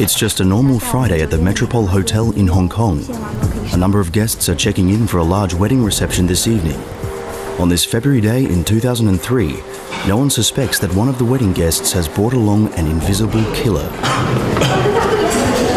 It's just a normal Friday at the Metropole Hotel in Hong Kong. A number of guests are checking in for a large wedding reception this evening. On this February day in 2003, no one suspects that one of the wedding guests has brought along an invisible killer.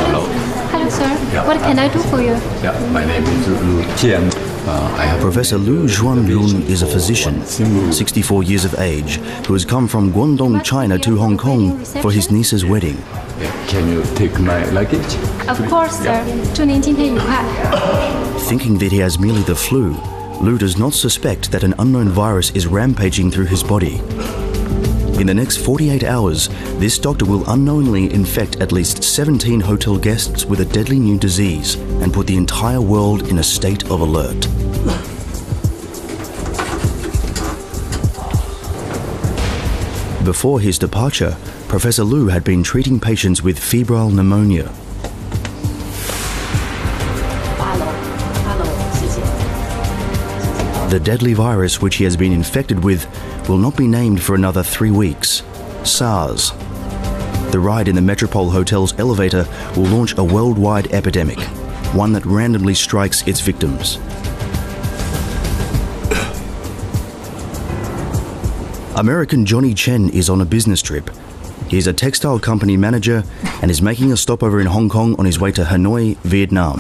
Hello. Hello, sir. Yeah. What can I do for you? Yeah, my name is Lu Jian. Uh, Professor Lu Zhuanlun is a physician, 64 years of age, who has come from Guangdong, China to Hong Kong for his niece's wedding. Yeah, Can you take my luggage? Of course, sir. 祝您今天愉快。 Thinking that he has merely the flu, Lu does not suspect that an unknown virus is rampaging through his body. In the next 48 hours, this doctor will unknowingly infect at least 17 hotel guests with a deadly new disease and put the entire world in a state of alert. Before his departure, Professor Lu had been treating patients with febrile pneumonia. The deadly virus which he has been infected with will not be named for another three weeks SARS. The ride in the Metropole Hotel's elevator will launch a worldwide epidemic, one that randomly strikes its victims. American Johnny Chen is on a business trip. He is a textile company manager and is making a stopover in Hong Kong on his way to Hanoi, Vietnam.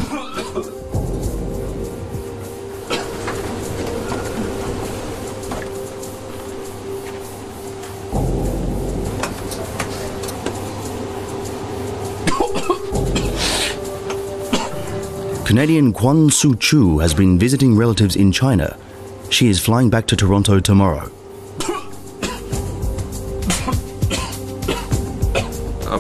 Canadian Kwan Su Chu has been visiting relatives in China. She is flying back to Toronto tomorrow.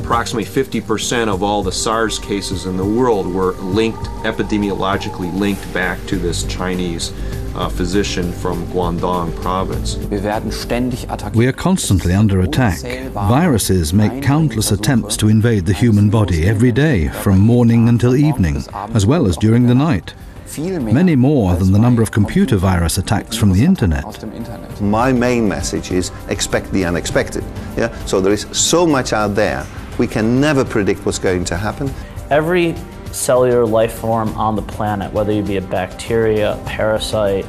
Approximately 50% of all the SARS cases in the world were linked, epidemiologically linked back to this Chinese uh, physician from Guangdong province. Wir werden ständig attackiert. We are constantly under attack. Viruses make countless attempts to invade the human body every day, from morning until evening, as well as during the night. Many more than the number of computer virus attacks from the internet. Internet. My main message is expect the unexpected. Yeah? So there is so much out there, we can never predict what's going to happen. Every cellular life form on the planet, whether you be a bacteria, a parasite,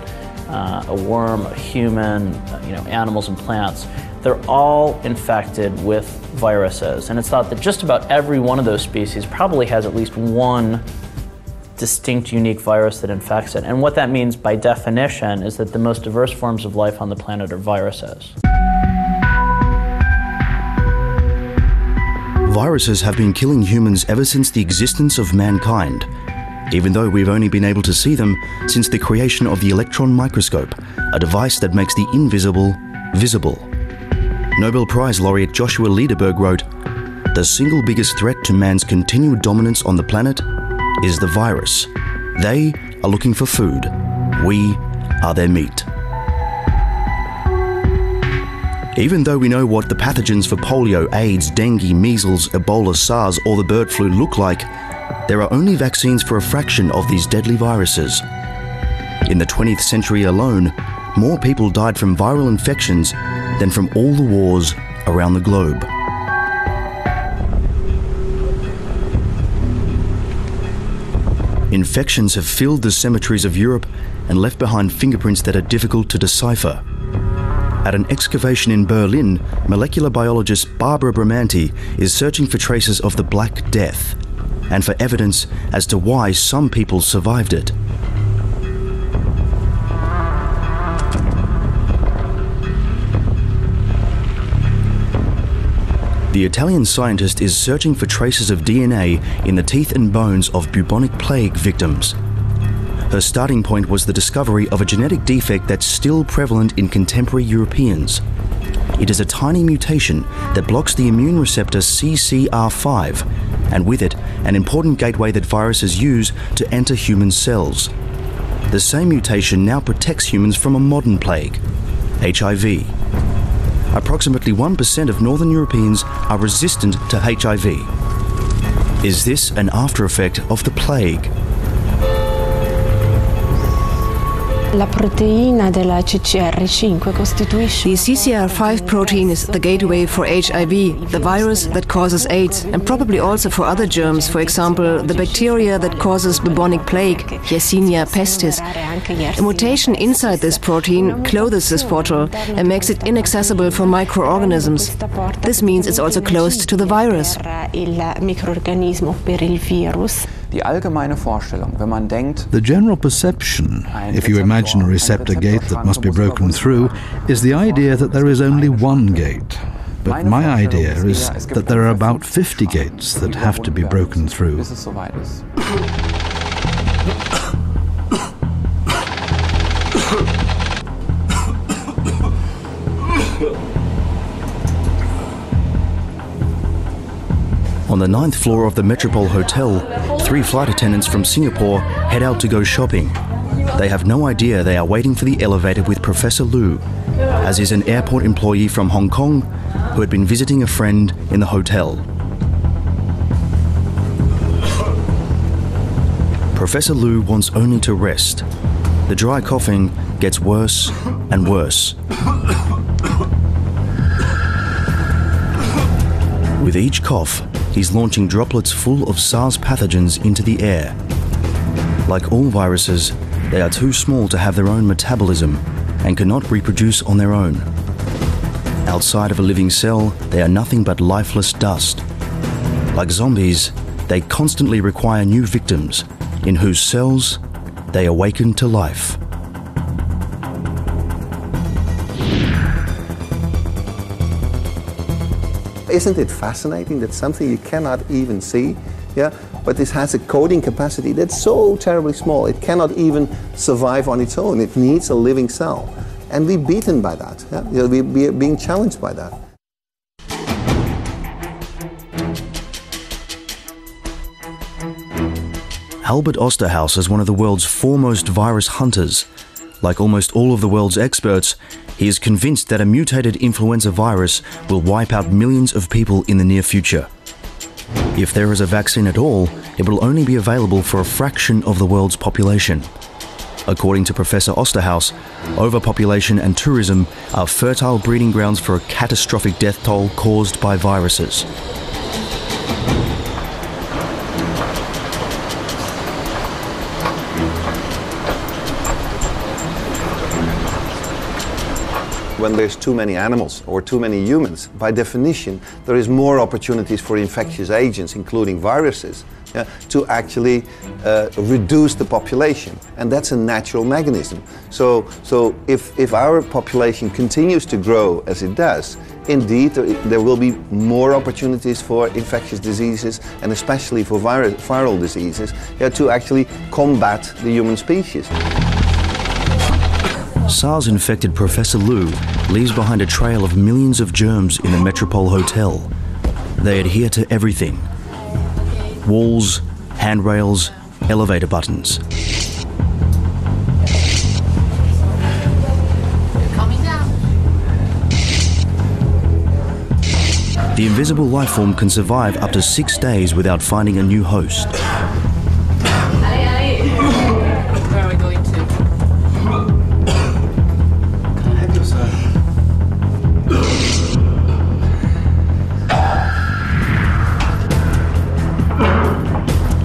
uh, a worm, a human, you know, animals and plants, they're all infected with viruses. And it's thought that just about every one of those species probably has at least one distinct, unique virus that infects it. And what that means by definition is that the most diverse forms of life on the planet are viruses. Viruses have been killing humans ever since the existence of mankind, even though we've only been able to see them since the creation of the electron microscope, a device that makes the invisible visible. Nobel Prize laureate Joshua Lederberg wrote, The single biggest threat to man's continued dominance on the planet is the virus. They are looking for food. We are their meat. Even though we know what the pathogens for polio, AIDS, dengue, measles, Ebola, SARS, or the bird flu look like, there are only vaccines for a fraction of these deadly viruses. In the 20th century alone, more people died from viral infections than from all the wars around the globe. Infections have filled the cemeteries of Europe and left behind fingerprints that are difficult to decipher. At an excavation in Berlin, molecular biologist Barbara Bramanti is searching for traces of the Black Death and for evidence as to why some people survived it. The Italian scientist is searching for traces of DNA in the teeth and bones of bubonic plague victims. Her starting point was the discovery of a genetic defect that's still prevalent in contemporary Europeans. It is a tiny mutation that blocks the immune receptor CCR5, and with it, an important gateway that viruses use to enter human cells. The same mutation now protects humans from a modern plague, HIV. Approximately 1% of Northern Europeans are resistant to HIV. Is this an after effect of the plague? La proteina della CCR5 costituisce The CCR5 protein is the gateway for HIV, the virus that causes AIDS, and probably also for other germs, for example, the bacteria that causes bubonic plague, Yersinia pestis. A mutation inside this protein closes this portal and makes it inaccessible for microorganisms. This means it's also closed to the virus. Il microorganismo per il virus. Die allgemeine Vorstellung, wenn man denkt, The general perception, if you imagine a receptor gate that must be broken through, is the idea that there is only one gate. But my idea is that there are about 50 gates that have to be broken through. bis es soweit ist. On the ninth floor of the Metropole Hotel, three flight attendants from Singapore head out to go shopping. They have no idea they are waiting for the elevator with Professor Lu, as is an airport employee from Hong Kong who had been visiting a friend in the hotel. Professor Lu wants only to rest. The dry coughing gets worse and worse. With each cough, he's launching droplets full of SARS pathogens into the air. Like all viruses, they are too small to have their own metabolism and cannot reproduce on their own. Outside of a living cell, they are nothing but lifeless dust. Like zombies, they constantly require new victims, in whose cells they awaken to life. Isn't it fascinating that something you cannot even see, yeah, but this has a coding capacity that's so terribly small, it cannot even survive on its own. It needs a living cell. And we're beaten by that. Yeah? You know, we- We're being challenged by that. Albert Osterhaus is one of the world's foremost virus hunters. Like almost all of the world's experts, he is convinced that a mutated influenza virus will wipe out millions of people in the near future. If there is a vaccine at all, it will only be available for a fraction of the world's population. According to Professor Osterhaus, overpopulation and tourism are fertile breeding grounds for a catastrophic death toll caused by viruses. When there's too many animals or too many humans, by definition, there is more opportunities for infectious agents, including viruses, yeah, to actually uh, reduce the population. And that's a natural mechanism. So, so if, if our population continues to grow as it does, indeed, there, will be more opportunities for infectious diseases and especially for vir- viral diseases yeah, to actually combat the human species. SARS infected Professor Lu leaves behind a trail of millions of germs in the Metropole Hotel. They adhere to everything walls, handrails, elevator buttons. The invisible life form can survive up to six days without finding a new host.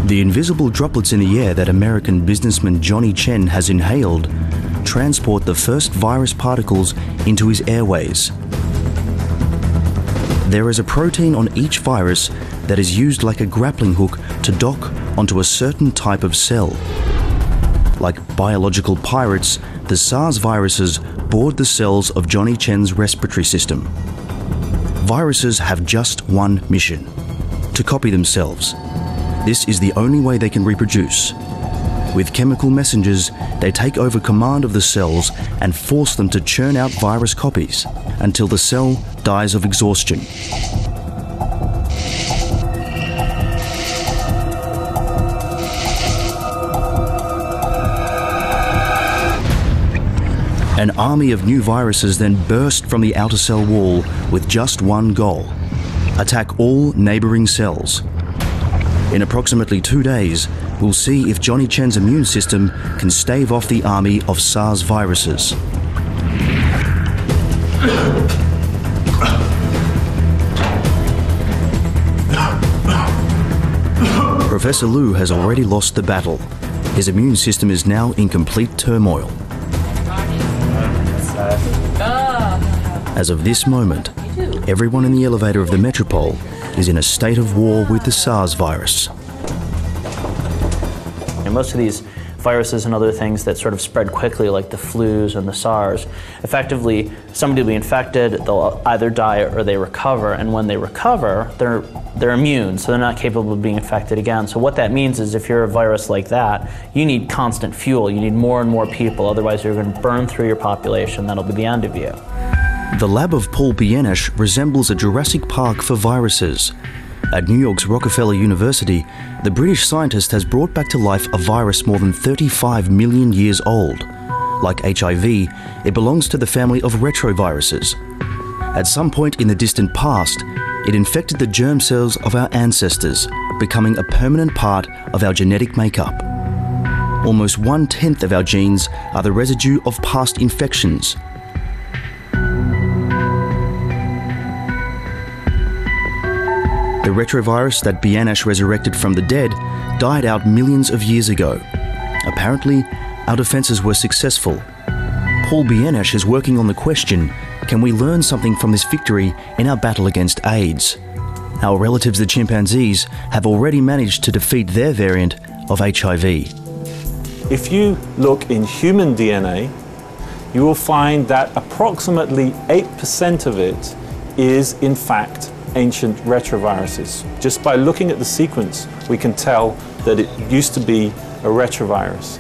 The invisible droplets in the air that American businessman Johnny Chen has inhaled transport the first virus particles into his airways. There is a protein on each virus that is used like a grappling hook to dock onto a certain type of cell. Like biological pirates, the SARS viruses board the cells of Johnny Chen's respiratory system. Viruses have just one mission to copy themselves. This is the only way they can reproduce. With chemical messengers, they take over command of the cells and force them to churn out virus copies until the cell dies of exhaustion. An army of new viruses then burst from the outer cell wall with just one goal attack all neighboring cells. In approximately two days, we'll see if Johnny Chen's immune system can stave off the army of SARS viruses. Professor Lu has already lost the battle. His immune system is now in complete turmoil. As of this moment, everyone in the elevator of the Metropole is in a state of war with the SARS virus. And most of these viruses and other things that sort of spread quickly, like the flus and the SARS, effectively, somebody will be infected, they'll either die or they recover, and when they recover, they're, they're immune, so they're not capable of being infected again. So what that means is if you're a virus like that, you need constant fuel, you need more and more people, otherwise you're going to burn through your population, that'll be the end of you. The lab of Paul Bieniasz resembles a Jurassic Park for viruses. At New York's Rockefeller University, the British scientist has brought back to life a virus more than 35 million years old. Like HIV, it belongs to the family of retroviruses. At some point in the distant past, it infected the germ cells of our ancestors, becoming a permanent part of our genetic makeup. Almost one tenth of our genes are the residue of past infections, The retrovirus that Bieniasz resurrected from the dead died out millions of years ago. Apparently, our defences were successful. Paul Bieniasz is working on the question can we learn something from this victory in our battle against AIDS? Our relatives, the chimpanzees, have already managed to defeat their variant of HIV. If you look in human DNA, you will find that approximately 8% of it is, in fact, ancient retroviruses. Just by looking at the sequence, we can tell that it used to be a retrovirus.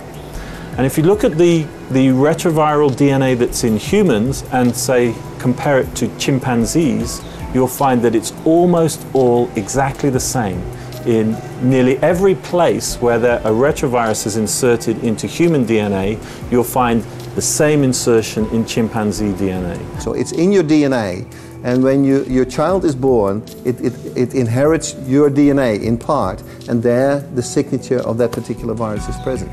And if you look at the, the retroviral DNA that's in humans and say compare it to chimpanzees, you'll find that it's almost all exactly the same. In nearly every place where there, a retrovirus is inserted into human DNA, you'll find the same insertion in chimpanzee DNA. So it's in your DNA and when you, your child is born, it, it, it inherits your DNA in part, and there the signature of that particular virus is present.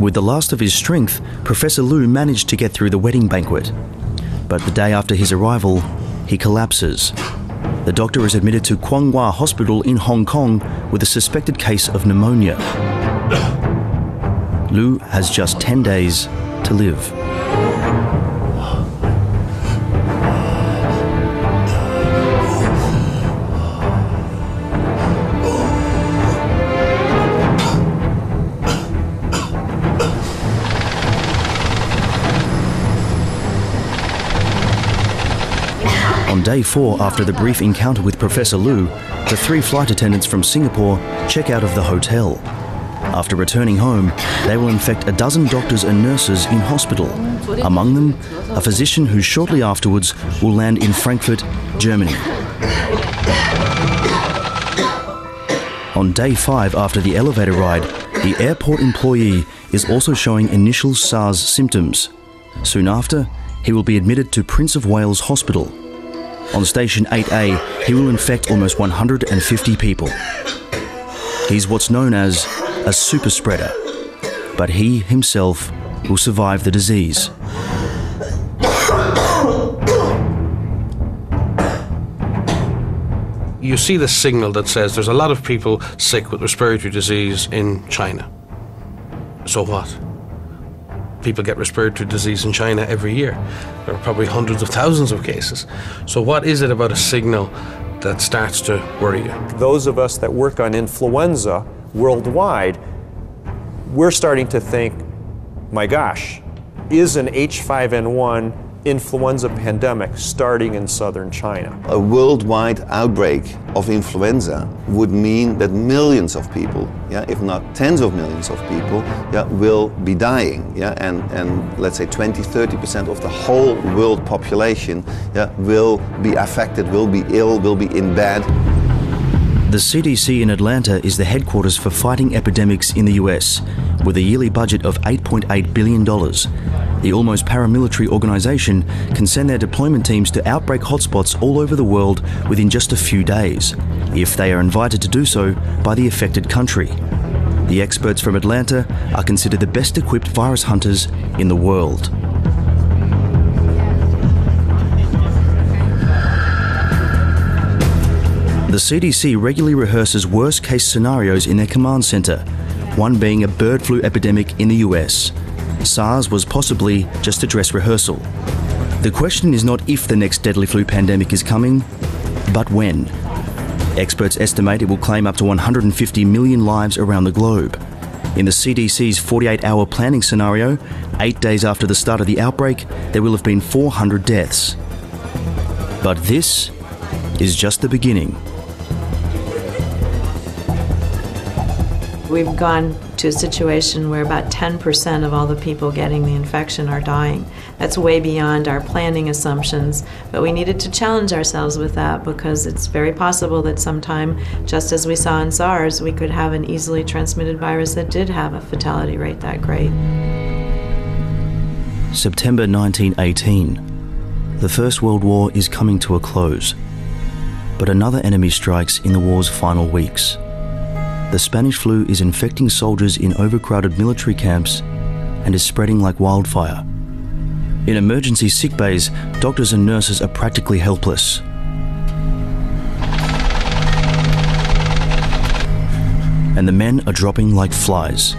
With the last of his strength, Professor Lu managed to get through the wedding banquet. But the day after his arrival, he collapses. The doctor is admitted to Kwong Wah Hospital in Hong Kong with a suspected case of pneumonia. Lu has just 10 days to live. On day four, after the brief encounter with Professor Lu, the three flight attendants from Singapore check out of the hotel. After returning home, they will infect a dozen doctors and nurses in hospital. Among them, a physician who shortly afterwards will land in Frankfurt, Germany. On day five after the elevator ride, the airport employee is also showing initial SARS symptoms. Soon after, he will be admitted to Prince of Wales Hospital. On station 8A, he will infect almost 150 people. He's what's known as a super spreader, but he himself will survive the disease. You see the signal that says there's a lot of people sick with respiratory disease in China. So what? People get respiratory disease in China every year. There are probably hundreds of thousands of cases. So, what is it about a signal that starts to worry you? Those of us that work on influenza worldwide, we're starting to think, my gosh, is an H5N1 influenza pandemic starting in southern China? A worldwide outbreak of influenza would mean that millions of people, yeah, if not tens of millions of people, yeah, will be dying. Yeah, and, and let's say 20, 30% of the whole world population yeah, will be affected, will be ill, will be in bed. The CDC in Atlanta is the headquarters for fighting epidemics in the US, with a yearly budget of $8.8 billion. The almost paramilitary organisation can send their deployment teams to outbreak hotspots all over the world within just a few days, if they are invited to do so by the affected country. The experts from Atlanta are considered the best equipped virus hunters in the world. The CDC regularly rehearses worst case scenarios in their command centre, one being a bird flu epidemic in the US. SARS was possibly just a dress rehearsal. The question is not if the next deadly flu pandemic is coming, but when. Experts estimate it will claim up to 150 million lives around the globe. In the CDC's 48 hour planning scenario, eight days after the start of the outbreak, there will have been 400 deaths. But this is just the beginning. We've gone to a situation where about 10% of all the people getting the infection are dying. That's way beyond our planning assumptions, but we needed to challenge ourselves with that because it's very possible that sometime, just as we saw in SARS, we could have an easily transmitted virus that did have a fatality rate that great. September 1918. The First World War is coming to a close. But another enemy strikes in the war's final weeks the Spanish flu is infecting soldiers in overcrowded military camps and is spreading like wildfire. In emergency sick bays, doctors and nurses are practically helpless. And the men are dropping like flies.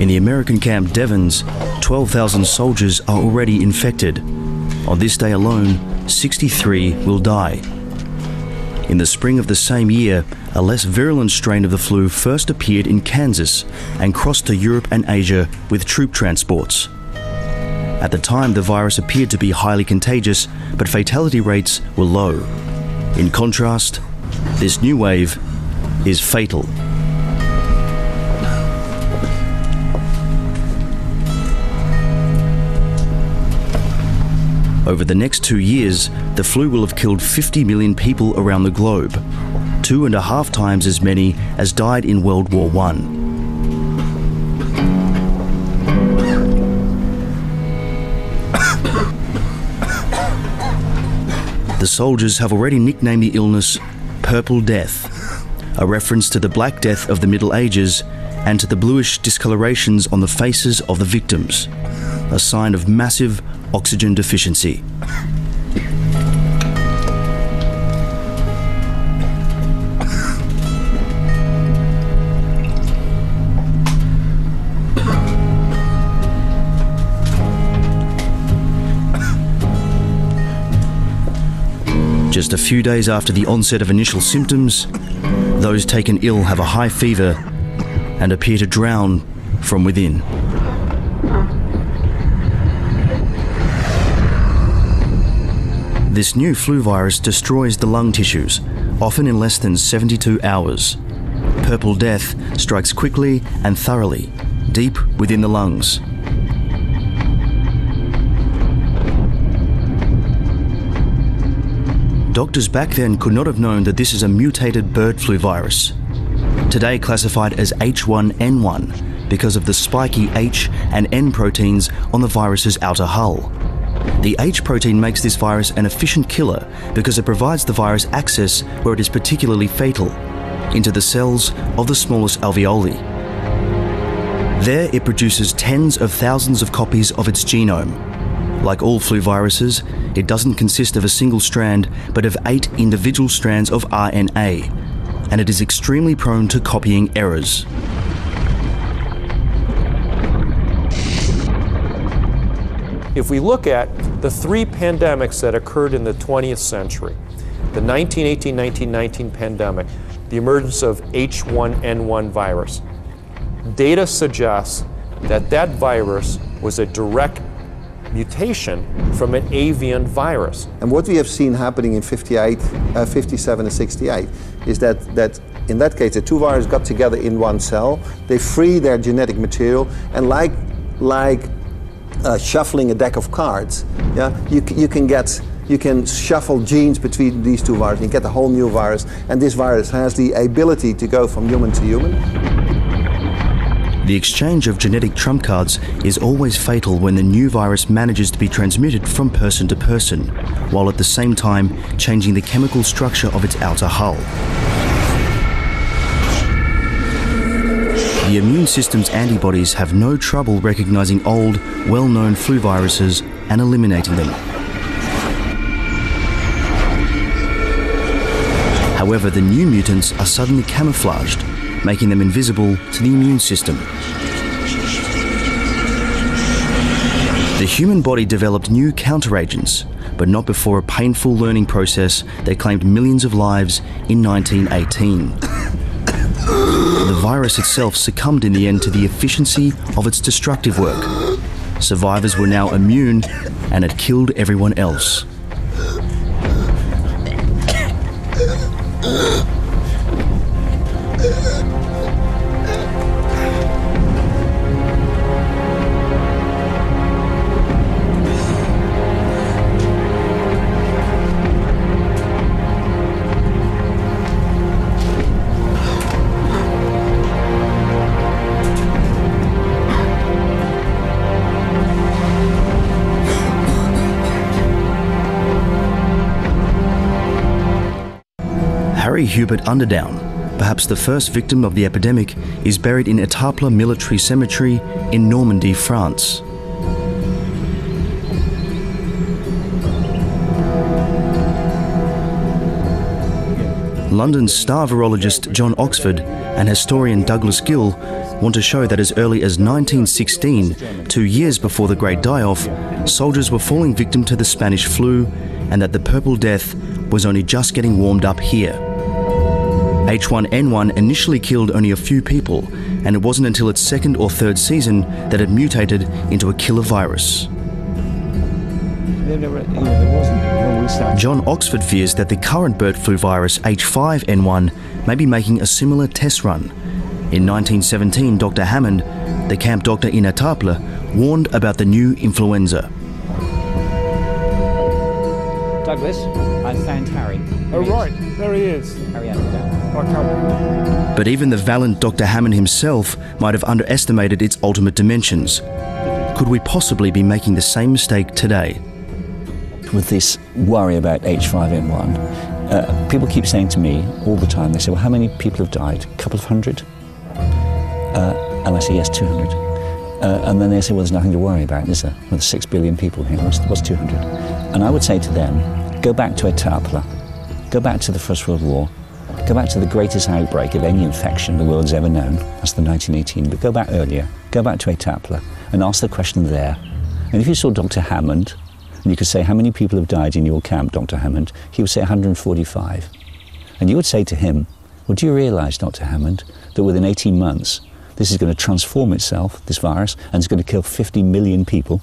In the American camp Devens, 12,000 soldiers are already infected. On this day alone, 63 will die. In the spring of the same year, a less virulent strain of the flu first appeared in Kansas and crossed to Europe and Asia with troop transports. At the time, the virus appeared to be highly contagious, but fatality rates were low. In contrast, this new wave is fatal. Over the next two years, the flu will have killed 50 million people around the globe, two and a half times as many as died in World War I. The soldiers have already nicknamed the illness Purple Death, a reference to the Black Death of the Middle Ages and to the bluish discolorations on the faces of the victims, a sign of massive oxygen deficiency. Just a few days after the onset of initial symptoms, those taken ill have a high fever and appear to drown from within. This new flu virus destroys the lung tissues, often in less than 72 hours. Purple death strikes quickly and thoroughly, deep within the lungs. Doctors back then could not have known that this is a mutated bird flu virus, today classified as H1N1 because of the spiky H and N proteins on the virus's outer hull. The H protein makes this virus an efficient killer because it provides the virus access where it is particularly fatal into the cells of the smallest alveoli. There, it produces tens of thousands of copies of its genome. Like all flu viruses, it doesn't consist of a single strand, but of eight individual strands of RNA, and it is extremely prone to copying errors. If we look at the three pandemics that occurred in the 20th century, the 1918-1919 pandemic, the emergence of H1N1 virus, data suggests that that virus was a direct mutation from an avian virus. And what we have seen happening in 58, uh, 57 and 68 is that, that in that case the two viruses got together in one cell, they free their genetic material, and like, like uh, shuffling a deck of cards, yeah, you, you can get you can shuffle genes between these two viruses and get a whole new virus. And this virus has the ability to go from human to human. The exchange of genetic trump cards is always fatal when the new virus manages to be transmitted from person to person, while at the same time changing the chemical structure of its outer hull. The immune system's antibodies have no trouble recognizing old, well known flu viruses and eliminating them. However, the new mutants are suddenly camouflaged, making them invisible to the immune system. The human body developed new counteragents, but not before a painful learning process that claimed millions of lives in 1918. the virus itself succumbed in the end to the efficiency of its destructive work. Survivors were now immune and had killed everyone else. Hubert Underdown, perhaps the first victim of the epidemic, is buried in Etaples Military Cemetery in Normandy, France. London's star virologist John Oxford and historian Douglas Gill want to show that as early as 1916, two years before the Great Die-Off, soldiers were falling victim to the Spanish flu and that the Purple Death was only just getting warmed up here. H1N1 initially killed only a few people, and it wasn't until its second or third season that it mutated into a killer virus. John Oxford fears that the current bird flu virus H5N1 may be making a similar test run. In 1917, Dr. Hammond, the camp doctor in Etaples, warned about the new influenza. Douglas, I found Harry. Oh, right, there he is. Harry Underdown. But even the valiant Dr. Hammond himself might have underestimated its ultimate dimensions. Could we possibly be making the same mistake today? With this worry about H5N1, uh, people keep saying to me all the time, they say, well, how many people have died? A couple of hundred? Uh, and I say, yes, 200. Uh, and then they say, well, there's nothing to worry about, is there? Well, there's 6 billion people here. What's, what's 200? And I would say to them, go back to Etaples, go back to the First World War, go back to the greatest outbreak of any infection the world's ever known. That's the 1918. But go back earlier, go back to Etaples and ask the question there. And if you saw Dr. Hammond, and you could say, how many people have died in your camp, Dr. Hammond? He would say 145. And you would say to him, well, do you realise, Dr. Hammond, that within 18 months, this is going to transform itself, this virus, and it's going to kill 50 million people?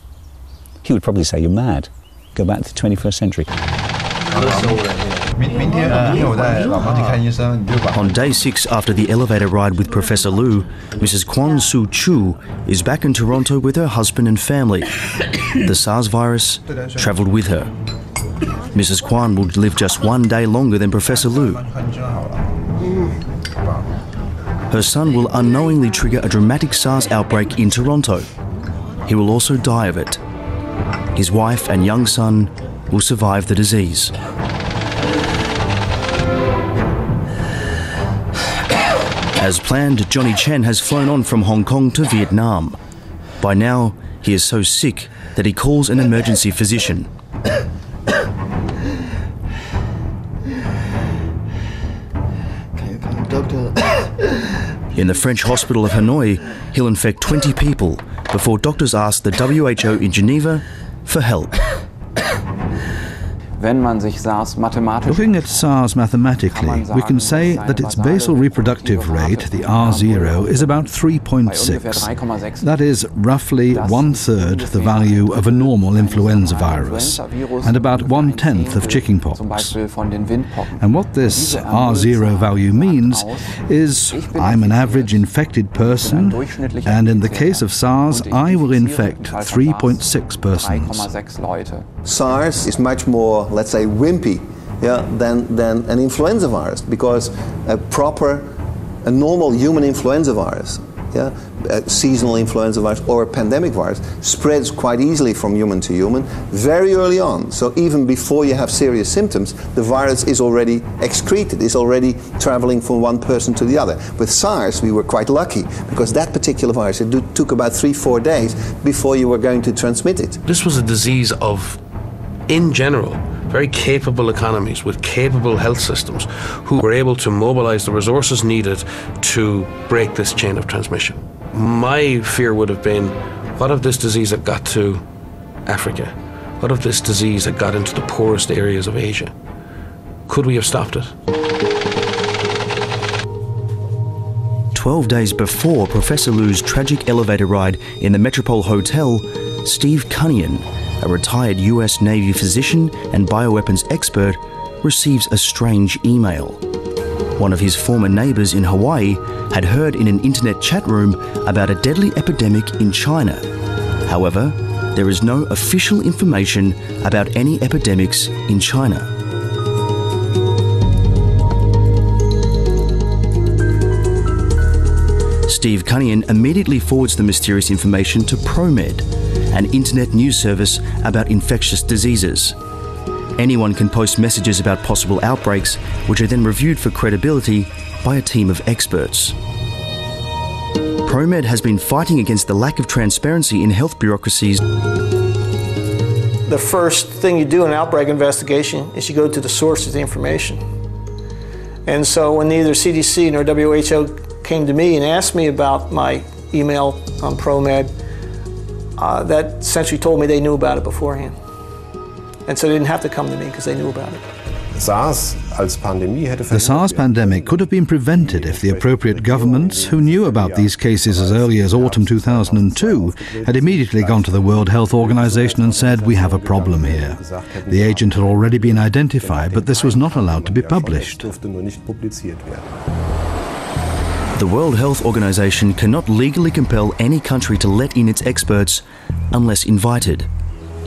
He would probably say, you're mad. Go back to the 21st century. On day six after the elevator ride with Professor Lu, Mrs. Kwon Soo Chu is back in Toronto with her husband and family. The SARS virus travelled with her. Mrs. Kwan will live just one day longer than Professor Lu. Her son will unknowingly trigger a dramatic SARS outbreak in Toronto. He will also die of it. His wife and young son will survive the disease. As planned, Johnny Chen has flown on from Hong Kong to Vietnam. By now, he is so sick that he calls an emergency physician. In the French hospital of Hanoi, he'll infect 20 people before doctors ask the WHO in Geneva for help. Looking at SARS mathematically, we can say that its basal reproductive rate, the R0, is about 3.6. That is roughly one third the value of a normal influenza virus, and about one tenth of chickenpox. And what this R0 value means is I'm an average infected person, and in the case of SARS, I will infect 3.6 persons. SARS is much more, let's say, wimpy yeah, than, than an influenza virus because a proper, a normal human influenza virus yeah, a seasonal influenza virus or a pandemic virus spreads quite easily from human to human very early on. So even before you have serious symptoms, the virus is already excreted, is already traveling from one person to the other. With SARS, we were quite lucky because that particular virus, it took about three, four days before you were going to transmit it. This was a disease of, in general, very capable economies with capable health systems who were able to mobilize the resources needed to break this chain of transmission. My fear would have been what if this disease had got to Africa? What if this disease had got into the poorest areas of Asia? Could we have stopped it? 12 days before Professor Liu's tragic elevator ride in the Metropole Hotel, Steve Cunnion, a retired US Navy physician and bioweapons expert, receives a strange email. One of his former neighbours in Hawaii had heard in an internet chat room about a deadly epidemic in China. However, there is no official information about any epidemics in China. Steve Cunnion immediately forwards the mysterious information to ProMed, an internet news service about infectious diseases. Anyone can post messages about possible outbreaks, which are then reviewed for credibility by a team of experts. ProMed has been fighting against the lack of transparency in health bureaucracies. The first thing you do in an outbreak investigation is you go to the source of the information. And so when neither CDC nor WHO came to me and asked me about my email on ProMed, uh, that essentially told me they knew about it beforehand. And so they didn't have to come to me because they knew about it. The SARS pandemic could have been prevented if the appropriate governments, who knew about these cases as early as autumn 2002, had immediately gone to the World Health Organization and said, We have a problem here. The agent had already been identified, but this was not allowed to be published. The World Health Organization cannot legally compel any country to let in its experts unless invited.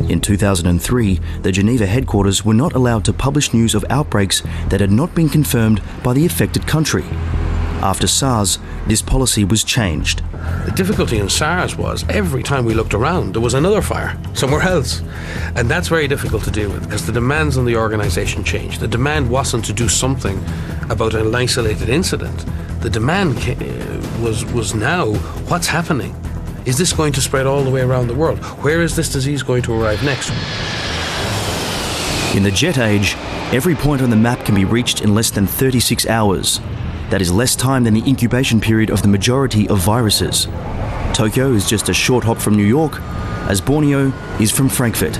In 2003, the Geneva headquarters were not allowed to publish news of outbreaks that had not been confirmed by the affected country. After SARS, this policy was changed. The difficulty in SARS was every time we looked around, there was another fire somewhere else. And that's very difficult to deal with because the demands on the organisation changed. The demand wasn't to do something about an isolated incident. The demand uh, was, was now what's happening? Is this going to spread all the way around the world? Where is this disease going to arrive next? In the jet age, every point on the map can be reached in less than 36 hours. That is less time than the incubation period of the majority of viruses. Tokyo is just a short hop from New York, as Borneo is from Frankfurt.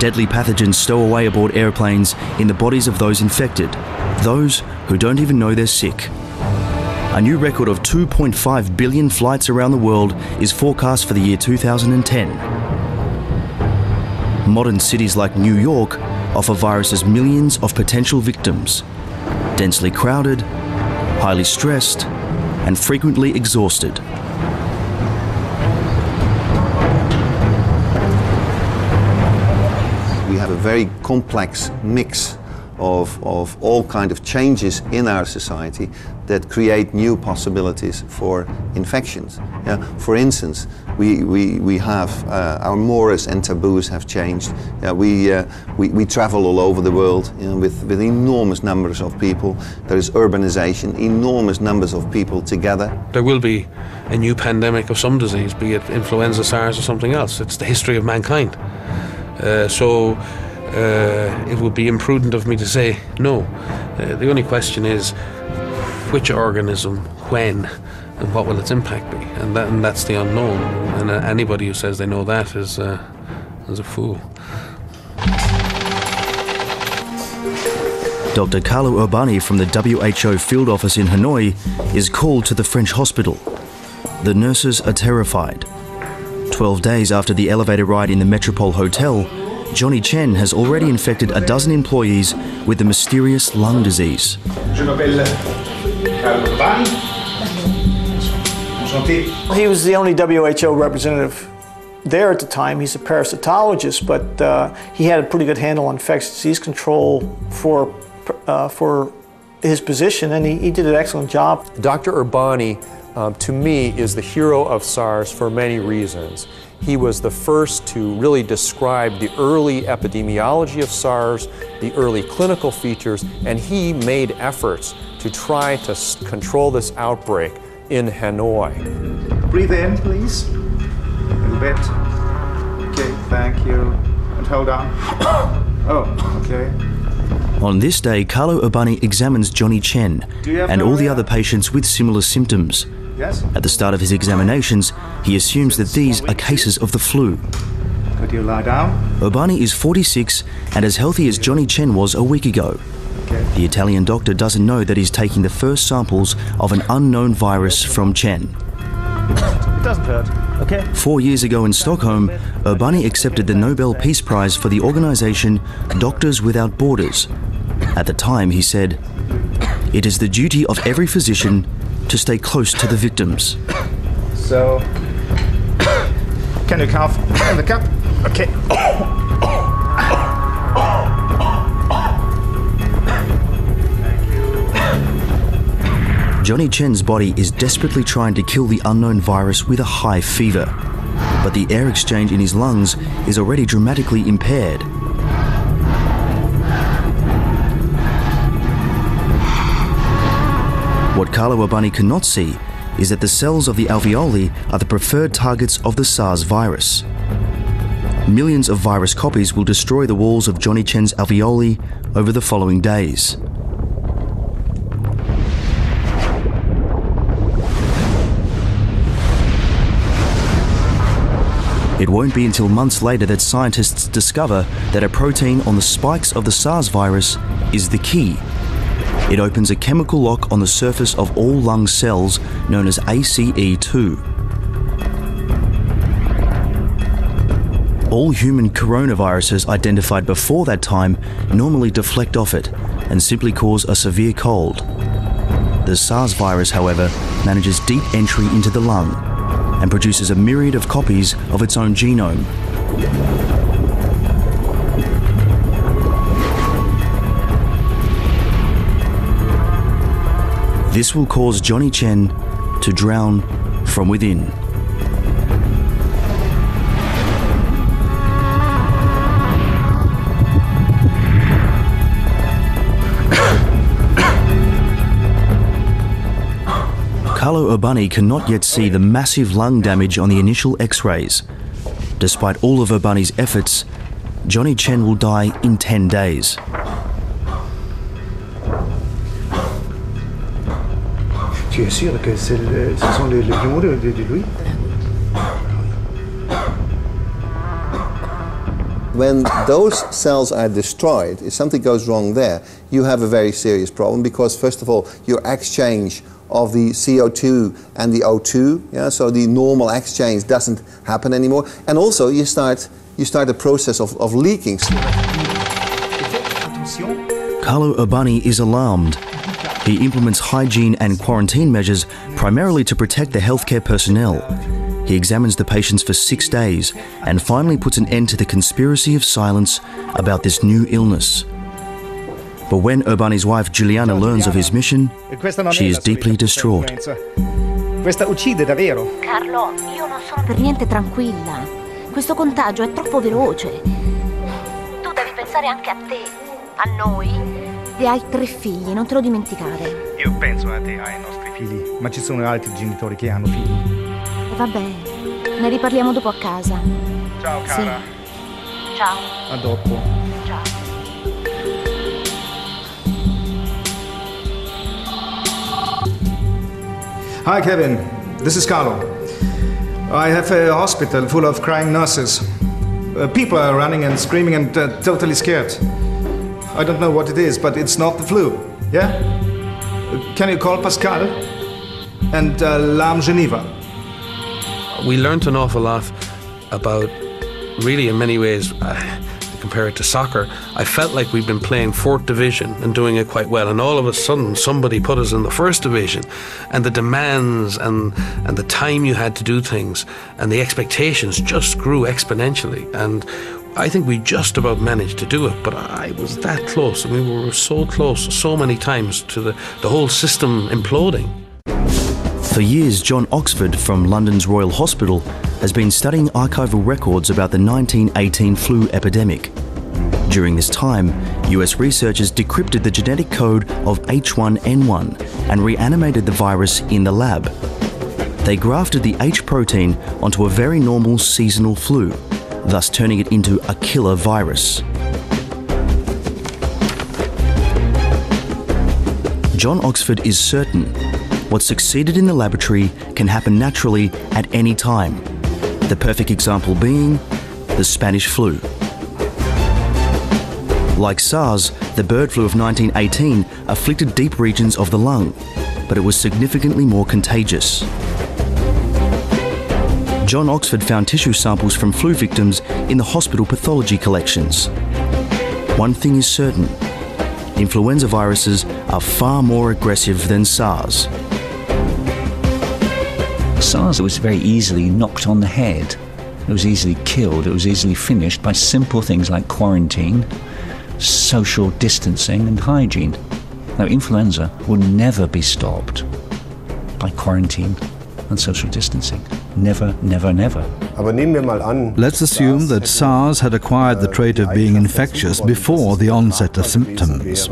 Deadly pathogens stow away aboard airplanes in the bodies of those infected, those who don't even know they're sick. A new record of 2.5 billion flights around the world is forecast for the year 2010. Modern cities like New York offer viruses millions of potential victims. Densely crowded, highly stressed, and frequently exhausted. We have a very complex mix of, of all kind of changes in our society that create new possibilities for infections. Yeah? For instance, we, we, we have uh, our mores and taboos have changed. Yeah, we, uh, we, we travel all over the world you know, with, with enormous numbers of people. There is urbanization, enormous numbers of people together. There will be a new pandemic of some disease, be it influenza, SARS, or something else. It's the history of mankind. Uh, so uh, it would be imprudent of me to say no. Uh, the only question is which organism, when, and what will its impact be, and, that, and that's the unknown. And uh, anybody who says they know that is uh, is a fool. Dr. Carlo Urbani from the WHO field office in Hanoi is called to the French hospital. The nurses are terrified. Twelve days after the elevator ride in the Metropole Hotel, Johnny Chen has already infected a dozen employees with the mysterious lung disease. He was the only WHO representative there at the time. He's a parasitologist, but uh, he had a pretty good handle on infectious disease control for, uh, for his position, and he, he did an excellent job. Dr. Urbani um, to me, is the hero of SARS for many reasons. He was the first to really describe the early epidemiology of SARS, the early clinical features, and he made efforts to try to control this outbreak in Hanoi. Breathe in, please. A little bit. Okay, thank you. And hold on. oh, okay. On this day, Carlo Urbani examines Johnny Chen and all the other patients with similar symptoms. Yes? At the start of his examinations, he assumes that these are cases of the flu. Could you lie down? Urbani is 46 and as healthy as Johnny Chen was a week ago. Okay. The Italian doctor doesn't know that he's taking the first samples of an unknown virus from Chen. It doesn't hurt. Okay. Four years ago in Stockholm, Urbani accepted the Nobel Peace Prize for the organization Doctors Without Borders. At the time, he said, It is the duty of every physician to stay close to the victims. So, can you cough in the cup? Okay. Johnny Chen's body is desperately trying to kill the unknown virus with a high fever, but the air exchange in his lungs is already dramatically impaired. Carlo Urbani cannot see is that the cells of the alveoli are the preferred targets of the SARS virus. Millions of virus copies will destroy the walls of Johnny Chen's alveoli over the following days. It won't be until months later that scientists discover that a protein on the spikes of the SARS virus is the key. It opens a chemical lock on the surface of all lung cells known as ACE2. All human coronaviruses identified before that time normally deflect off it and simply cause a severe cold. The SARS virus, however, manages deep entry into the lung and produces a myriad of copies of its own genome. This will cause Johnny Chen to drown from within. Carlo Urbani cannot yet see the massive lung damage on the initial x-rays. Despite all of Urbani's efforts, Johnny Chen will die in 10 days. Tu es sûr que c'est le- ce sont les, les jumeaux de, de, de lui When those cells are destroyed, if something goes wrong there, you have a very serious problem because, first of all, your exchange of the CO2 and the O2, yeah, so the normal exchange doesn't happen anymore. And also, you start, you start a process of, of leaking. Carlo Urbani is alarmed. He implements hygiene and quarantine measures primarily to protect the healthcare personnel. He examines the patients for six days and finally puts an end to the conspiracy of silence about this new illness. But when Urbani's wife Giuliana learns of his mission, questa non she is deeply distraught. Questa uccide davvero. Carlo, io non sono per niente tranquilla. Questo contagio è troppo veloce. Tu devi pensare anche a te, a noi. E hai tre figli, non te lo dimenticare. Io penso a te, ai nostri figli, ma ci sono altri genitori che hanno figli. E vabbè, ne riparliamo dopo a casa. Ciao cara. Ciao. A dopo. Ciao. Hi Kevin, this is Carlo. I have a hospital full of crying nurses. Uh, people are running and screaming and uh, totally scared. I don't know what it is, but it's not the flu. Yeah? Can you call Pascal? And uh, Lam Geneva. We learnt an awful lot about, really, in many ways, uh, to compare it to soccer. I felt like we'd been playing fourth division and doing it quite well, and all of a sudden, somebody put us in the first division, and the demands and and the time you had to do things and the expectations just grew exponentially. And I think we just about managed to do it, but I was that close. I mean, we were so close so many times to the, the whole system imploding. For years, John Oxford from London's Royal Hospital has been studying archival records about the 1918 flu epidemic. During this time, US researchers decrypted the genetic code of H1N1 and reanimated the virus in the lab. They grafted the H protein onto a very normal seasonal flu, thus turning it into a killer virus. John Oxford is certain what succeeded in the laboratory can happen naturally at any time. The perfect example being the Spanish flu. Like SARS, the bird flu of 1918 afflicted deep regions of the lung, but it was significantly more contagious. John Oxford found tissue samples from flu victims in the hospital pathology collections. One thing is certain influenza viruses are far more aggressive than SARS. SARS was very easily knocked on the head. It was easily killed. It was easily finished by simple things like quarantine, social distancing and hygiene. Now, influenza will never be stopped by quarantine and social distancing. Never, never, never. Let's assume that SARS had acquired the trait of being infectious before the onset of symptoms.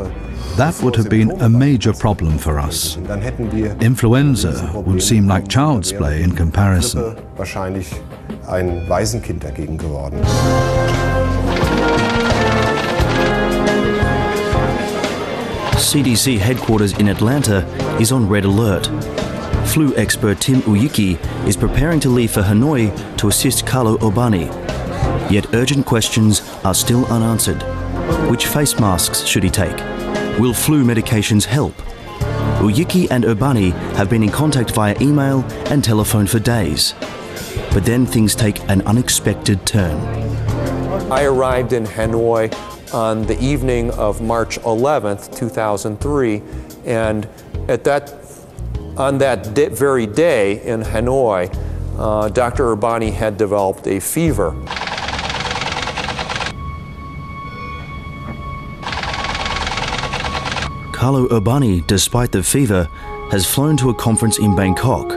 That would have been a major problem for us. Influenza would seem like child's play in comparison. ein Waisenkind dagegen geworden. CDC headquarters in Atlanta is on red alert. Flu expert Tim Uyeki is preparing to leave for Hanoi to assist Carlo Urbani. Yet urgent questions are still unanswered. Which face masks should he take? Will flu medications help? Uyeki and Urbani have been in contact via email and telephone for days. But then things take an unexpected turn. I arrived in Hanoi on the evening of March 11th, 2003, and at that, on that very day in Hanoi, uh, Dr. Urbani had developed a fever. Carlo Urbani, despite the fever, has flown to a conference in Bangkok.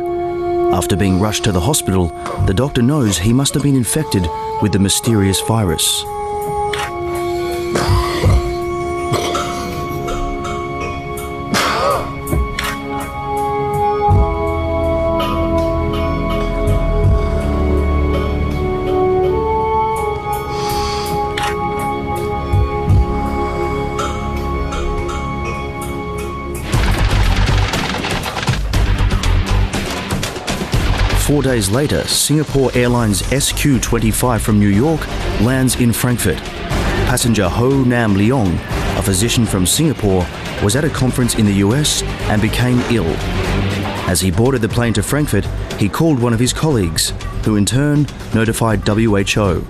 After being rushed to the hospital, the doctor knows he must have been infected with the mysterious virus. Days later, Singapore Airlines SQ 25 from New York lands in Frankfurt. Passenger Ho Nam Leong, a physician from Singapore, was at a conference in the US and became ill. As he boarded the plane to Frankfurt, he called one of his colleagues, who in turn notified WHO.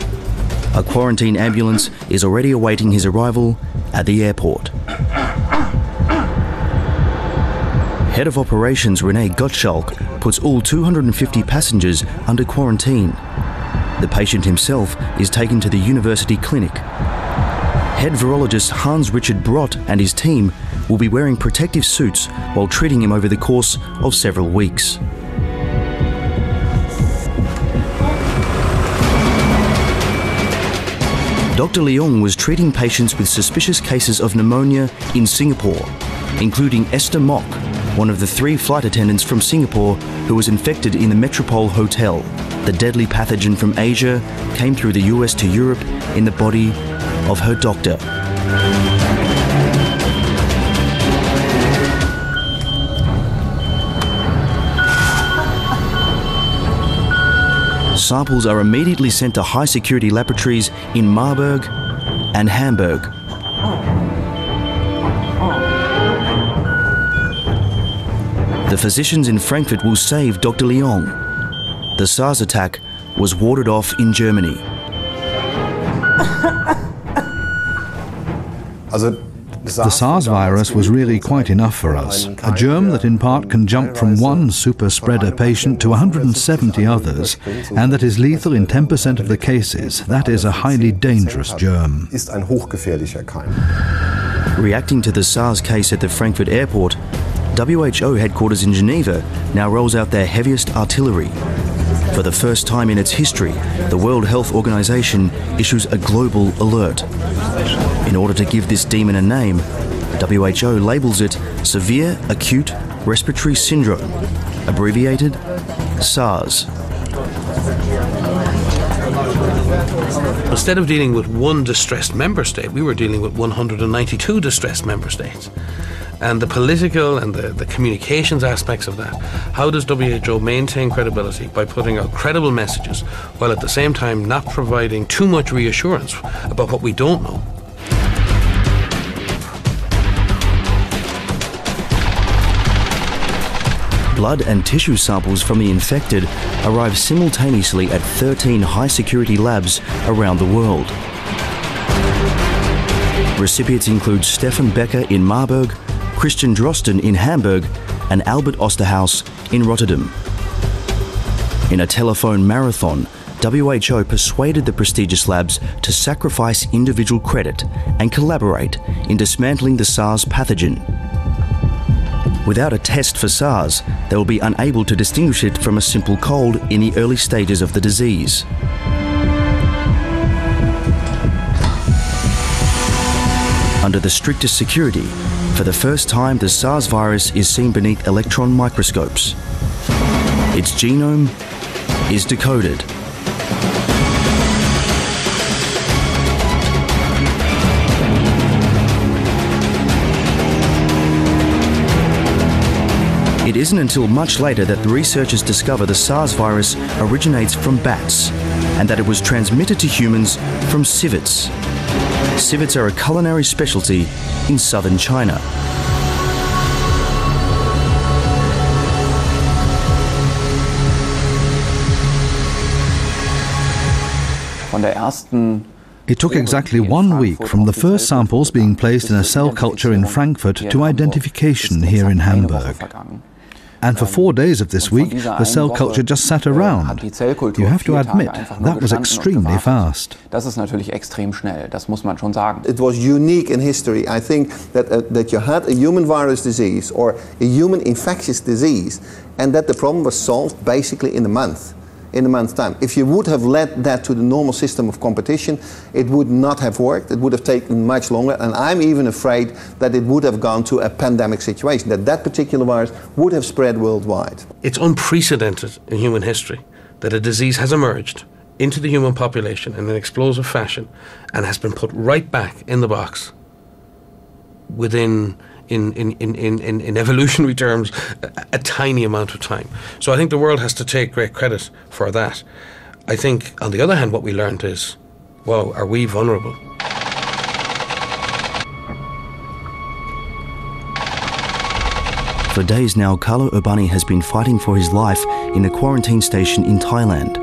A quarantine ambulance is already awaiting his arrival at the airport. Head of Operations Rene Gottschalk puts all 250 passengers under quarantine. The patient himself is taken to the university clinic. Head virologist Hans Richard Brodt and his team will be wearing protective suits while treating him over the course of several weeks. Dr. Leong was treating patients with suspicious cases of pneumonia in Singapore, including Esther Mok, one of the three flight attendants from Singapore who was infected in the Metropole Hotel. The deadly pathogen from Asia came through the US to Europe in the body of her doctor. Samples are immediately sent to high security laboratories in Marburg and Hamburg. The physicians in Frankfurt will save Dr. Leong. The SARS attack was warded off in Germany. The SARS virus was really quite enough for us. A germ that in part can jump from one super spreader patient to 170 others, and that is lethal in 10% of the cases. That is a highly dangerous germ. Ist ein hochgefährlicher Keim. Reacting to the SARS case at the Frankfurt airport, WHO headquarters in Geneva now rolls out their heaviest artillery. For the first time in its history, the World Health Organization issues a global alert. In order to give this demon a name, WHO labels it Severe Acute Respiratory Syndrome, abbreviated SARS. Instead of dealing with one distressed member state, we were dealing with 192 distressed member states. And the political and the, the communications aspects of that. How does WHO maintain credibility? By putting out credible messages while at the same time not providing too much reassurance about what we don't know. Blood and tissue samples from the infected arrive simultaneously at 13 high security labs around the world. Recipients include Stephan Becker in Marburg, Christian Drosten in Hamburg, and Albert Osterhaus in Rotterdam. In a telephone marathon, WHO persuaded the prestigious labs to sacrifice individual credit and collaborate in dismantling the SARS pathogen. Without a test for SARS, they will be unable to distinguish it from a simple cold in the early stages of the disease. Under the strictest security, for the first time the SARS virus is seen beneath electron microscopes. Its genome is decoded. It isn't until much later that the researchers discover the SARS virus originates from bats and that it was transmitted to humans from civets. Civets are a culinary specialty in southern China. It took exactly one week from the first samples being placed in a cell culture in Frankfurt to identification here in Hamburg. And for four days of this week, the cell culture just sat around. You have to admit, that was extremely fast. It was unique in history. I think that, uh, that you had a human virus disease or a human infectious disease, and that the problem was solved basically in a month in a month's time. If you would have led that to the normal system of competition, it would not have worked. It would have taken much longer. And I'm even afraid that it would have gone to a pandemic situation, that that particular virus would have spread worldwide. It's unprecedented in human history that a disease has emerged into the human population in an explosive fashion and has been put right back in the box within in, in, in, in, in evolutionary terms, a, a tiny amount of time. So I think the world has to take great credit for that. I think, on the other hand, what we learned is, well, are we vulnerable? For days now, Carlo Urbani has been fighting for his life in a quarantine station in Thailand.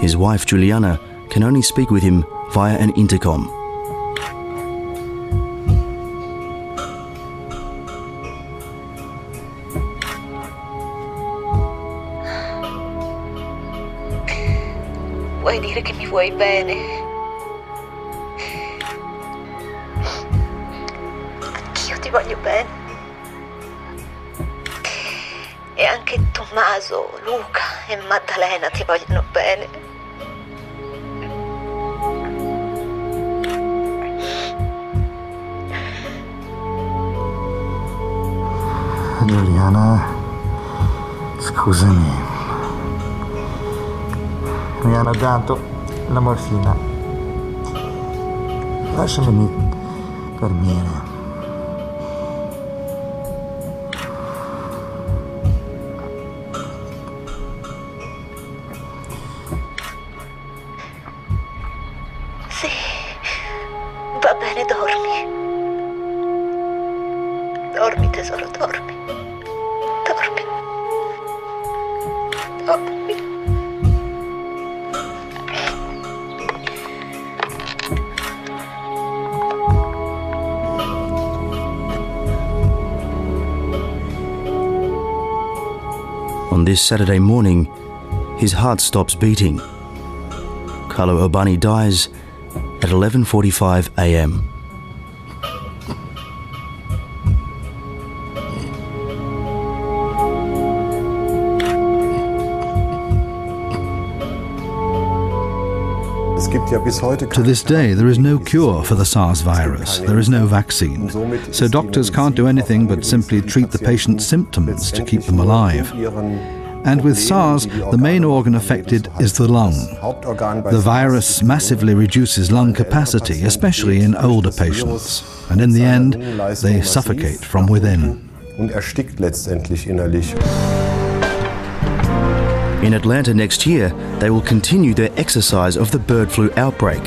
His wife, Giuliana, can only speak with him via an intercom. Vuoi bene? Anch'io ti voglio bene. E anche Tommaso, Luca e Maddalena ti vogliono bene. Giuliana, scusami. Mi hanno dato la morfina. Lasciami dormire. this Saturday morning, his heart stops beating. Carlo Urbani dies at 11:45 a.m. To this day, there is no cure for the SARS virus. There is no vaccine. So doctors can't do anything but simply treat the patient's symptoms to keep them alive. And with SARS, the main organ affected is the lung. The virus massively reduces lung capacity, especially in older patients. And in the end, they suffocate from within. In Atlanta next year, they will continue their exercise of the bird flu outbreak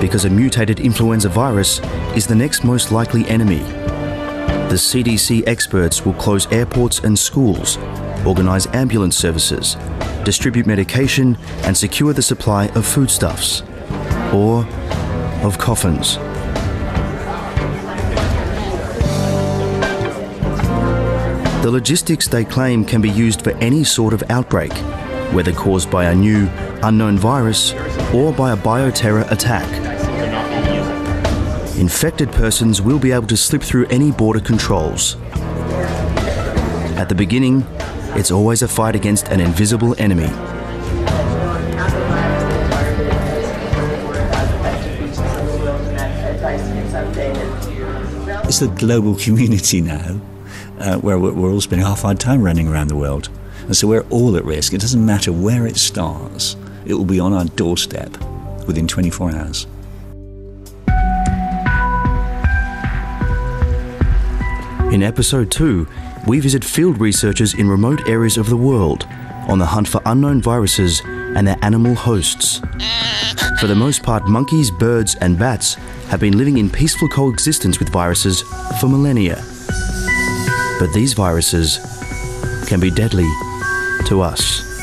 because a mutated influenza virus is the next most likely enemy. The CDC experts will close airports and schools, organise ambulance services, distribute medication, and secure the supply of foodstuffs or of coffins. The logistics they claim can be used for any sort of outbreak, whether caused by a new, unknown virus or by a bioterror attack. Infected persons will be able to slip through any border controls. At the beginning, it's always a fight against an invisible enemy. It's a global community now uh, where we're all spending half our time running around the world. And so we're all at risk. It doesn't matter where it starts, it will be on our doorstep within 24 hours. In episode 2, we visit field researchers in remote areas of the world on the hunt for unknown viruses and their animal hosts. For the most part, monkeys, birds, and bats have been living in peaceful coexistence with viruses for millennia. But these viruses can be deadly to us.